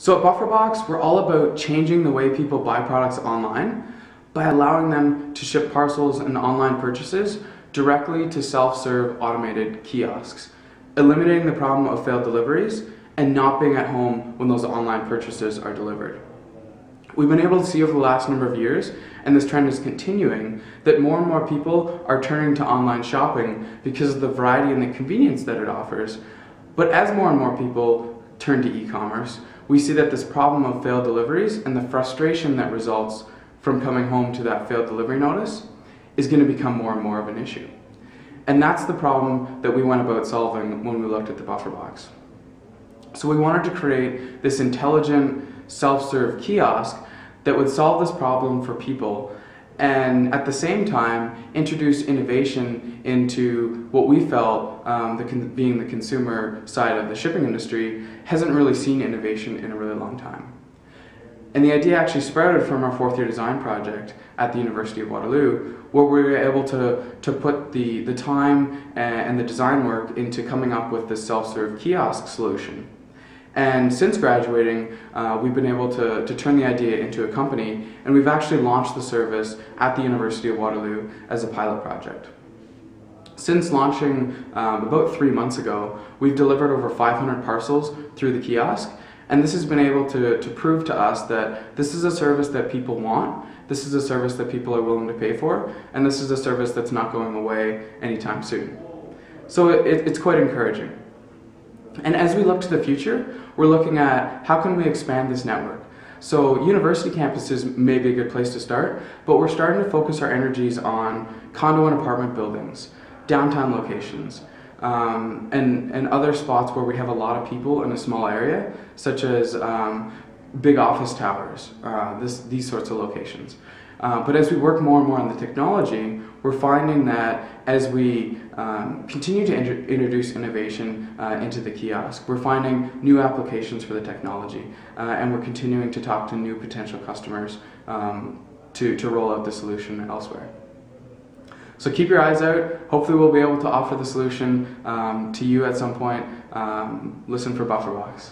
So at BufferBox, we're all about changing the way people buy products online by allowing them to ship parcels and online purchases directly to self-serve automated kiosks, eliminating the problem of failed deliveries and not being at home when those online purchases are delivered. We've been able to see over the last number of years, and this trend is continuing, that more and more people are turning to online shopping because of the variety and the convenience that it offers. But as more and more people turn to e-commerce, we see that this problem of failed deliveries and the frustration that results from coming home to that failed delivery notice is going to become more and more of an issue. And that's the problem that we went about solving when we looked at the BufferBox. So we wanted to create this intelligent self-serve kiosk that would solve this problem for people and at the same time introduce innovation into what we felt, um, the being the consumer side of the shipping industry, hasn't really seen innovation in a really long time. And the idea actually sprouted from our fourth year design project at the University of Waterloo, where we were able to, to put the, the time and the design work into coming up with this self-serve kiosk solution. And since graduating, uh, we've been able to, to turn the idea into a company, and we've actually launched the service at the University of Waterloo as a pilot project. Since launching um, about three months ago, we've delivered over 500 parcels through the kiosk, and this has been able to, to prove to us that this is a service that people want, this is a service that people are willing to pay for, and this is a service that's not going away anytime soon. So it, it's quite encouraging. And as we look to the future, we're looking at how can we expand this network. So university campuses may be a good place to start, but we're starting to focus our energies on condo and apartment buildings, downtown locations, um, and, and other spots where we have a lot of people in a small area, such as um, big office towers, uh, this, these sorts of locations. Uh, but as we work more and more on the technology, we're finding that as we um, continue to introduce innovation uh, into the kiosk, we're finding new applications for the technology, uh, and we're continuing to talk to new potential customers um, to, to roll out the solution elsewhere. So keep your eyes out. Hopefully we'll be able to offer the solution um, to you at some point. Um, listen for BufferBox.